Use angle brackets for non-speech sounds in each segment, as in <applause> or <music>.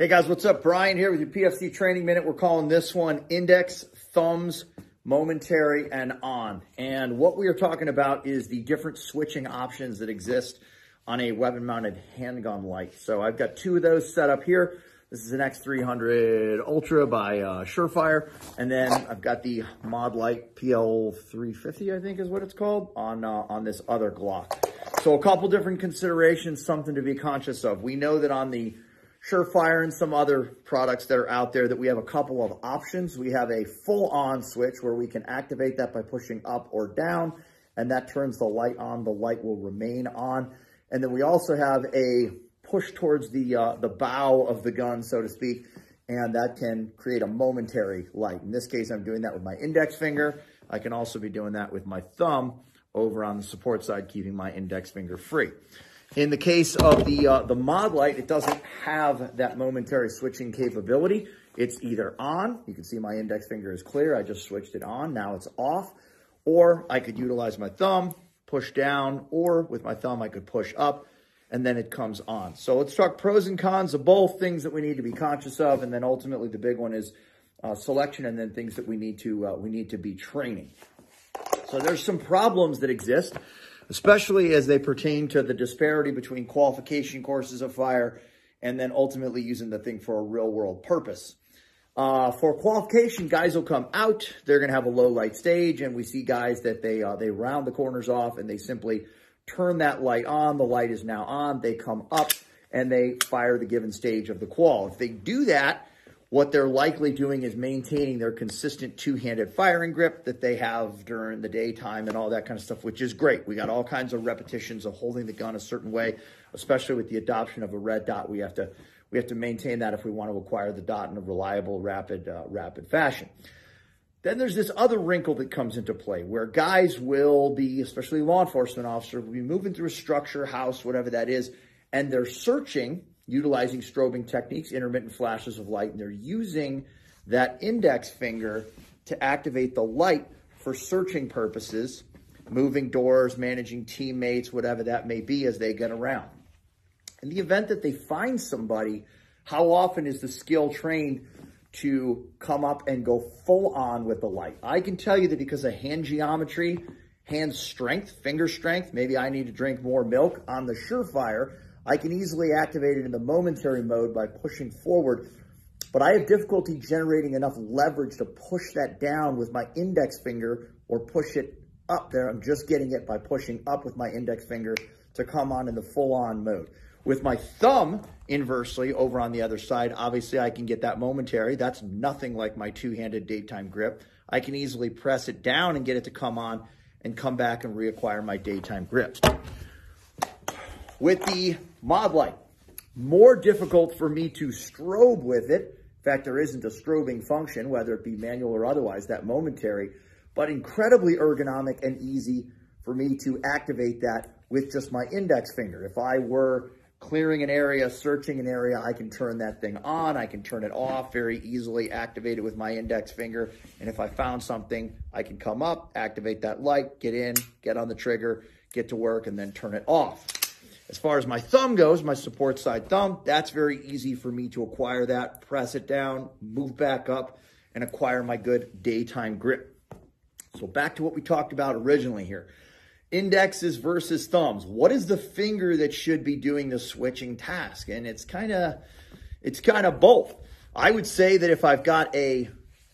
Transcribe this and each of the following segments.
Hey guys, what's up? Brian here with your PFC Training Minute. We're calling this one Index, Thumbs, Momentary, and On. And what we are talking about is the different switching options that exist on a weapon-mounted handgun light. So I've got two of those set up here. This is an X300 Ultra by uh, Surefire. And then I've got the Modlite PL350, I think is what it's called, on, uh, on this other Glock. So a couple different considerations, something to be conscious of. We know that on the Surefire and some other products that are out there that we have a couple of options. We have a full on switch where we can activate that by pushing up or down and that turns the light on. The light will remain on. And then we also have a push towards the, uh, the bow of the gun, so to speak, and that can create a momentary light. In this case, I'm doing that with my index finger. I can also be doing that with my thumb over on the support side, keeping my index finger free. In the case of the, uh, the Modlite, it doesn't have that momentary switching capability. It's either on, you can see my index finger is clear, I just switched it on, now it's off, or I could utilize my thumb, push down, or with my thumb I could push up, and then it comes on. So let's talk pros and cons of both things that we need to be conscious of, and then ultimately the big one is uh, selection, and then things that we need to uh, we need to be training. So there's some problems that exist especially as they pertain to the disparity between qualification courses of fire and then ultimately using the thing for a real world purpose. Uh, for qualification, guys will come out. They're going to have a low light stage, and we see guys that they uh, they round the corners off and they simply turn that light on. The light is now on. They come up and they fire the given stage of the qual. If they do that, what they're likely doing is maintaining their consistent two-handed firing grip that they have during the daytime and all that kind of stuff, which is great. We got all kinds of repetitions of holding the gun a certain way, especially with the adoption of a red dot. We have to we have to maintain that if we want to acquire the dot in a reliable, rapid, uh, rapid fashion. Then there's this other wrinkle that comes into play where guys will be, especially law enforcement officers, will be moving through a structure, house, whatever that is, and they're searching utilizing strobing techniques, intermittent flashes of light, and they're using that index finger to activate the light for searching purposes, moving doors, managing teammates, whatever that may be as they get around. In the event that they find somebody, how often is the skill trained to come up and go full on with the light? I can tell you that because of hand geometry, hand strength, finger strength, maybe I need to drink more milk on the Surefire, I can easily activate it in the momentary mode by pushing forward, but I have difficulty generating enough leverage to push that down with my index finger or push it up there. I'm just getting it by pushing up with my index finger to come on in the full on mode. With my thumb inversely over on the other side, obviously I can get that momentary. That's nothing like my two-handed daytime grip. I can easily press it down and get it to come on and come back and reacquire my daytime grips. With the Modlite, more difficult for me to strobe with it. In fact, there isn't a strobing function, whether it be manual or otherwise, that momentary, but incredibly ergonomic and easy for me to activate that with just my index finger. If I were clearing an area, searching an area, I can turn that thing on. I can turn it off very easily, activate it with my index finger. And if I found something, I can come up, activate that light, get in, get on the trigger, get to work, and then turn it off. As far as my thumb goes, my support side thumb, that's very easy for me to acquire that, press it down, move back up, and acquire my good daytime grip. So back to what we talked about originally here. Indexes versus thumbs. What is the finger that should be doing the switching task? And it's kind of, it's kind of both. I would say that if I've got a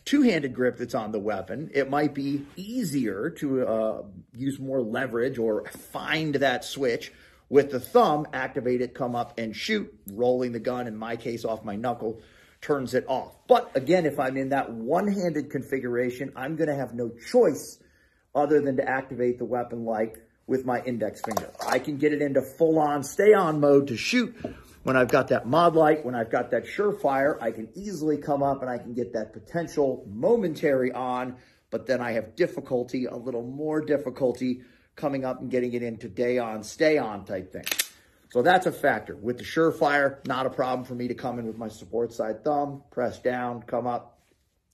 two-handed grip that's on the weapon, it might be easier to uh, use more leverage or find that switch with the thumb, activate it, come up and shoot, rolling the gun, in my case, off my knuckle, turns it off. But again, if I'm in that one-handed configuration, I'm going to have no choice other than to activate the weapon light with my index finger. I can get it into full-on stay-on mode to shoot when I've got that Modlite, when I've got that surefire, I can easily come up and I can get that potential momentary on, but then I have difficulty, a little more difficulty coming up and getting it into day on, stay on type thing. So that's a factor. With the Surefire, not a problem for me to come in with my support side thumb, press down, come up.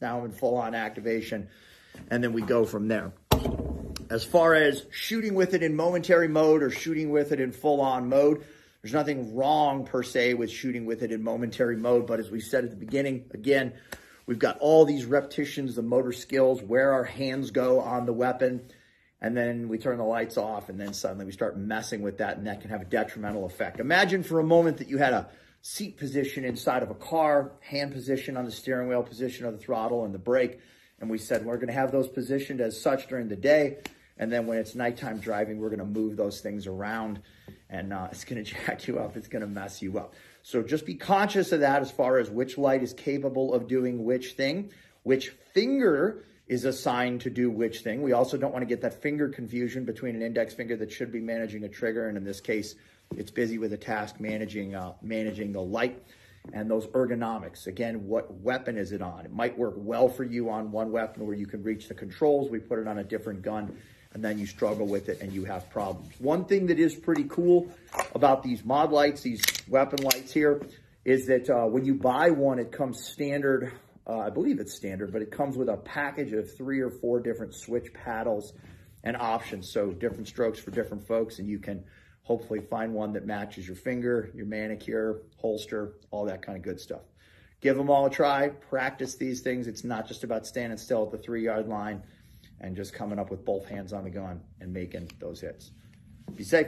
Now I'm in full on activation, and then we go from there. As far as shooting with it in momentary mode or shooting with it in full on mode, There's nothing wrong per se with shooting with it in momentary mode, but as we said at the beginning, again, we've got all these repetitions, the motor skills, where our hands go on the weapon, and then we turn the lights off, and then suddenly we start messing with that, and that can have a detrimental effect. Imagine for a moment that you had a seat position inside of a car, hand position on the steering wheel, position of the throttle and the brake, and we said we're going to have those positioned as such during the day, and then when it's nighttime driving, we're going to move those things around and uh, it's going <laughs> to jack you up. It's going to mess you up. So just be conscious of that as far as which light is capable of doing which thing, which finger is assigned to do which thing. We also don't want to get that finger confusion between an index finger that should be managing a trigger, and in this case, it's busy with a task managing uh, managing the light and those ergonomics. Again, what weapon is it on? It might work well for you on one weapon where you can reach the controls. We put it on a different gun and then you struggle with it and you have problems. One thing that is pretty cool about these Modlites, these weapon lights here, is that uh, when you buy one, it comes standard, uh, I believe it's standard, but it comes with a package of three or four different switch paddles and options. So different strokes for different folks, and you can hopefully find one that matches your finger, your manicure, holster, all that kind of good stuff. Give them all a try, practice these things. It's not just about standing still at the three yard line and just coming up with both hands on the gun and making those hits. Be safe.